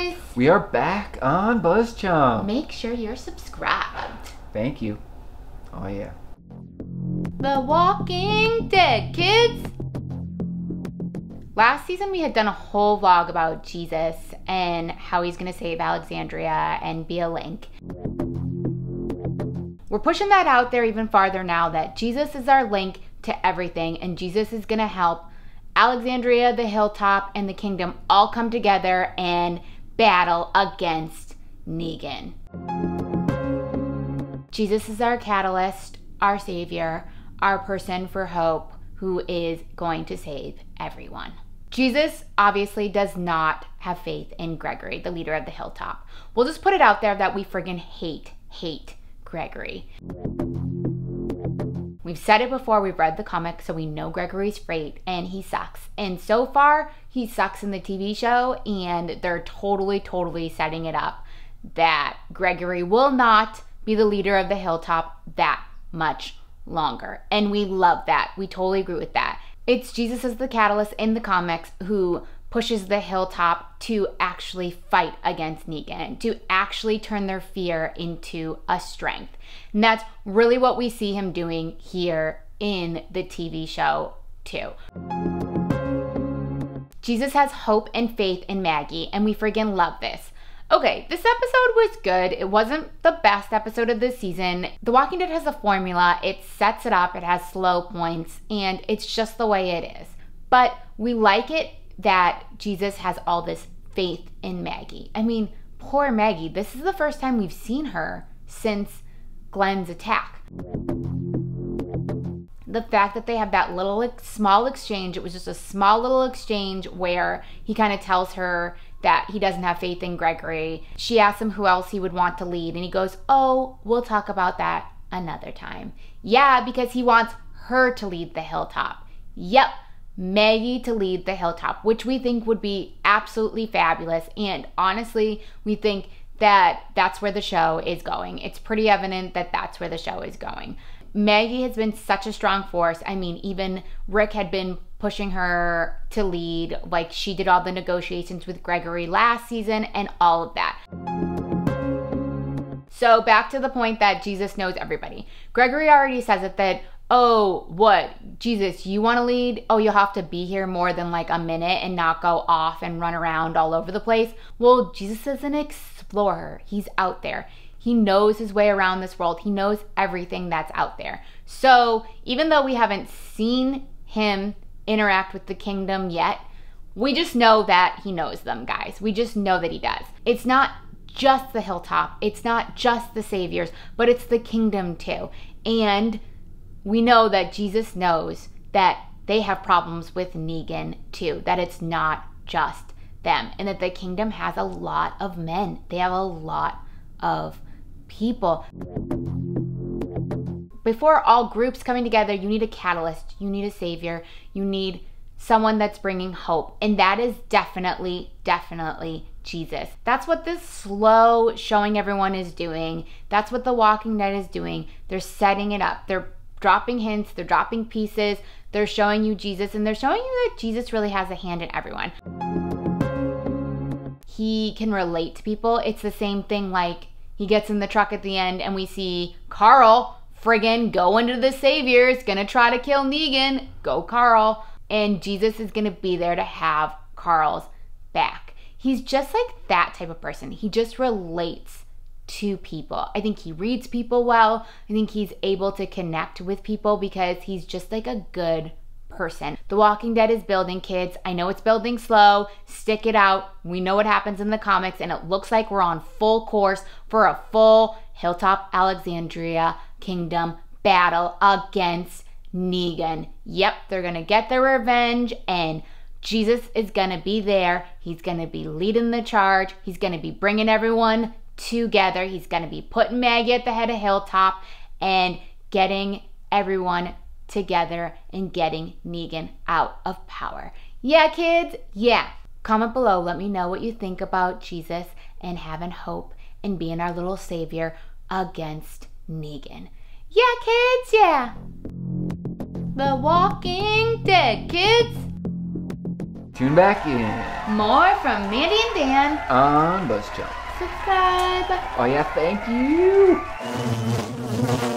guys! We are back on BuzzChomp. Make sure you're subscribed. Thank you. Oh yeah. The Walking Dead, kids! Last season, we had done a whole vlog about Jesus and how he's going to save Alexandria and be a link. We're pushing that out there even farther now that Jesus is our link to everything, and Jesus is going to help Alexandria, the hilltop, and the kingdom all come together and battle against Negan. Jesus is our catalyst, our savior, our person for hope who is going to save everyone. Jesus obviously does not have faith in Gregory, the leader of the hilltop. We'll just put it out there that we friggin' hate, hate Gregory. We've said it before, we've read the comic, so we know Gregory's fate, and he sucks. And so far, he sucks in the TV show, and they're totally, totally setting it up that Gregory will not be the leader of the hilltop that much longer. And we love that. We totally agree with that. It's Jesus as the catalyst in the comics who pushes the hilltop to actually fight against Negan, to actually turn their fear into a strength. And that's really what we see him doing here in the TV show, too. Jesus has hope and faith in Maggie, and we friggin' love this. Okay, this episode was good. It wasn't the best episode of the season. The Walking Dead has a formula, it sets it up, it has slow points, and it's just the way it is. But we like it that Jesus has all this faith in Maggie. I mean, poor Maggie, this is the first time we've seen her since Glenn's attack. The fact that they have that little small exchange, it was just a small little exchange where he kind of tells her that he doesn't have faith in Gregory. She asks him who else he would want to lead, and he goes, Oh, we'll talk about that another time. Yeah, because he wants her to lead the hilltop. Yep, Maggie to lead the hilltop, which we think would be absolutely fabulous. And honestly, we think that that's where the show is going. It's pretty evident that that's where the show is going. Maggie has been such a strong force. I mean, even Rick had been pushing her to lead. Like she did all the negotiations with Gregory last season and all of that. So back to the point that Jesus knows everybody. Gregory already says it that, oh, what? Jesus, you want to lead? Oh, you'll have to be here more than like a minute and not go off and run around all over the place. Well, Jesus is an explorer. He's out there. He knows his way around this world. He knows everything that's out there. So, even though we haven't seen him interact with the kingdom yet. We just know that he knows them, guys. We just know that he does. It's not just the hilltop, it's not just the saviors, but it's the kingdom too. And we know that Jesus knows that they have problems with Negan too, that it's not just them, and that the kingdom has a lot of men. They have a lot of people. Before all groups coming together, you need a catalyst, you need a savior, you need someone that's bringing hope. And that is definitely, definitely Jesus. That's what this slow showing everyone is doing. That's what The Walking Dead is doing. They're setting it up. They're dropping hints, they're dropping pieces, they're showing you Jesus, and they're showing you that Jesus really has a hand in everyone. He can relate to people. It's the same thing like he gets in the truck at the end and we see Carl friggin' going to the Savior. Savior's, gonna try to kill Negan. Go, Carl. And Jesus is gonna be there to have Carl's back. He's just like that type of person. He just relates to people. I think he reads people well. I think he's able to connect with people because he's just like a good person. The Walking Dead is building, kids. I know it's building slow. Stick it out. We know what happens in the comics, and it looks like we're on full course for a full Hilltop Alexandria Kingdom battle against Negan. Yep, they're gonna get their revenge, and Jesus is gonna be there. He's gonna be leading the charge. He's gonna be bringing everyone together. He's gonna be putting Maggie at the head of Hilltop and getting everyone together and getting Negan out of power. Yeah, kids? Yeah. Comment below. Let me know what you think about Jesus and having hope and being our little savior against Negan. Yeah, kids, yeah. The Walking Dead, kids. Tune back in More from Mandi and Dan. on BuzzChomp. Subscribe. Oh yeah, thank you.